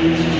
Thank you.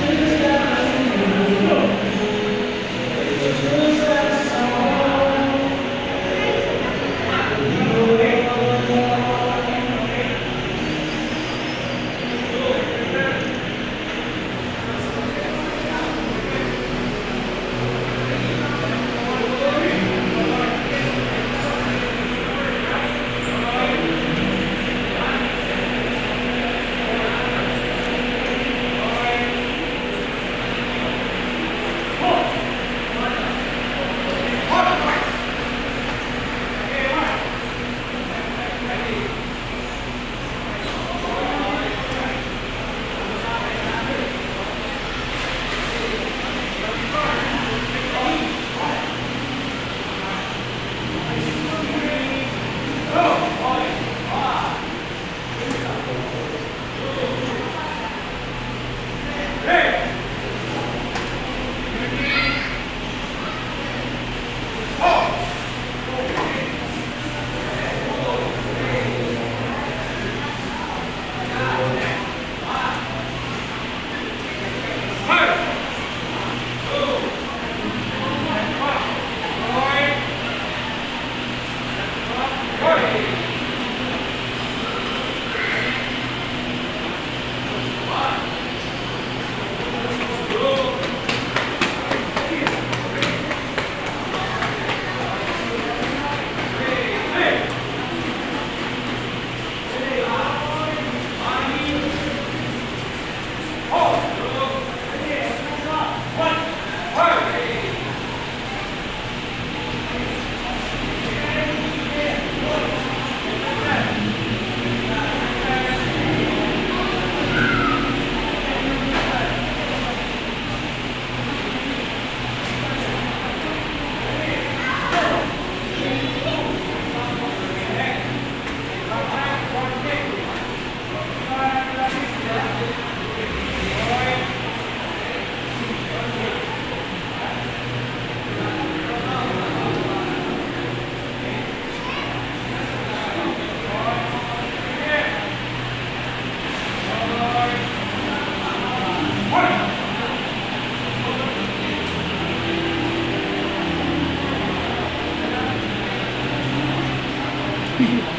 Thank